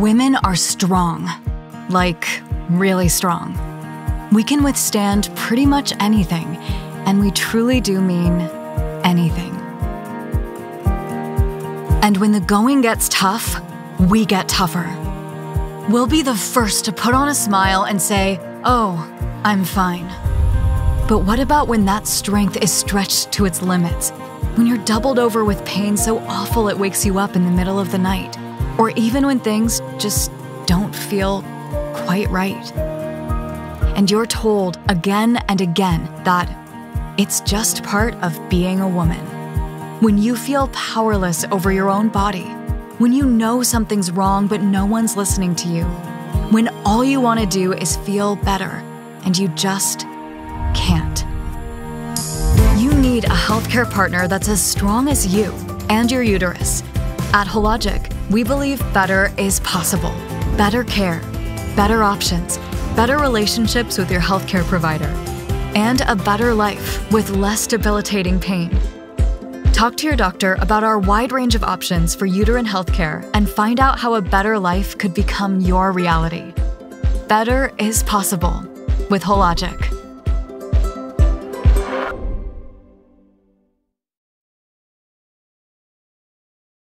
Women are strong. Like, really strong. We can withstand pretty much anything, and we truly do mean anything. And when the going gets tough, we get tougher. We'll be the first to put on a smile and say, Oh, I'm fine. But what about when that strength is stretched to its limits? When you're doubled over with pain so awful it wakes you up in the middle of the night? Or even when things just don't feel quite right? And you're told again and again that it's just part of being a woman. When you feel powerless over your own body, when you know something's wrong but no one's listening to you, when all you want to do is feel better and you just can't. You need a healthcare partner that's as strong as you and your uterus. At Hologic, we believe better is possible. Better care, better options, better relationships with your healthcare provider, and a better life with less debilitating pain. Talk to your doctor about our wide range of options for uterine healthcare and find out how a better life could become your reality. Better is possible with Hologic.